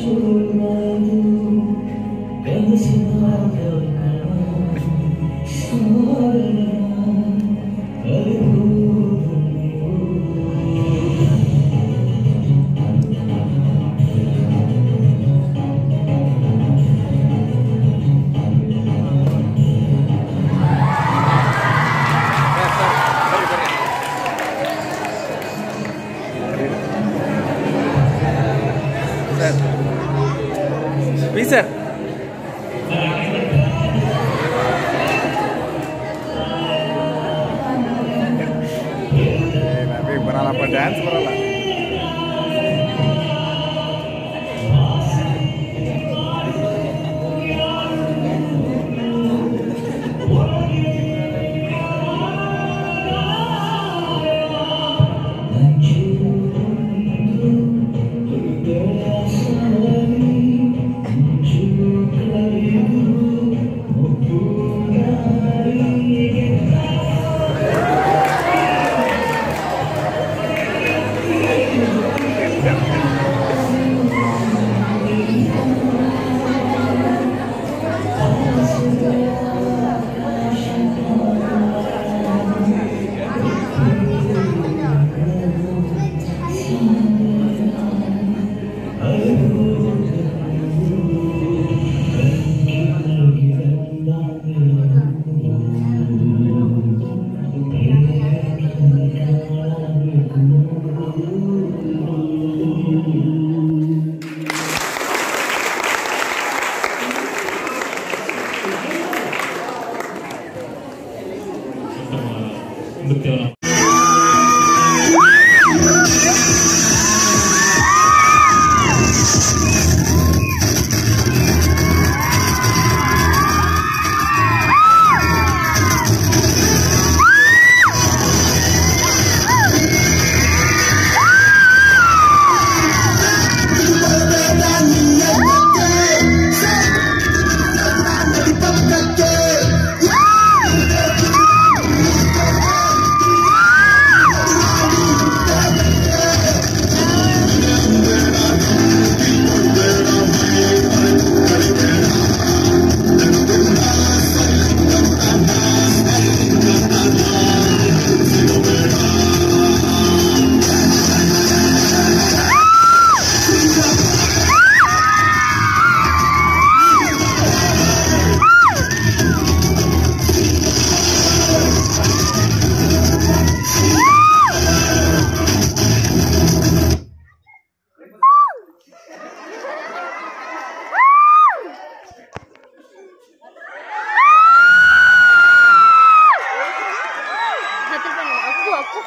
should I do? Can you the bisa. Tapi berapa dance berapa ರೂಪಾಯಿ ಅಪ್ಪು आपको